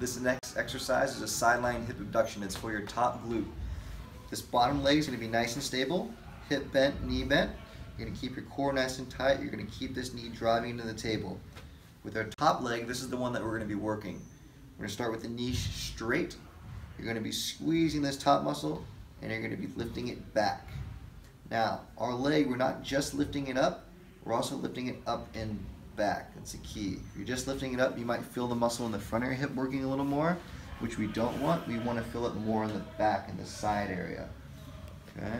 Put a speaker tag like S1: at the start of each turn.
S1: This next exercise is a side lying hip abduction. It's for your top glute. This bottom leg is going to be nice and stable, hip bent, knee bent. You're going to keep your core nice and tight. You're going to keep this knee driving into the table. With our top leg, this is the one that we're going to be working. We're going to start with the knee straight. You're going to be squeezing this top muscle and you're going to be lifting it back. Now, our leg, we're not just lifting it up, we're also lifting it up and back. That's the key. If you're just lifting it up, you might feel the muscle in the front of your hip working a little more, which we don't want. We want to feel it more in the back, in the side area. Okay?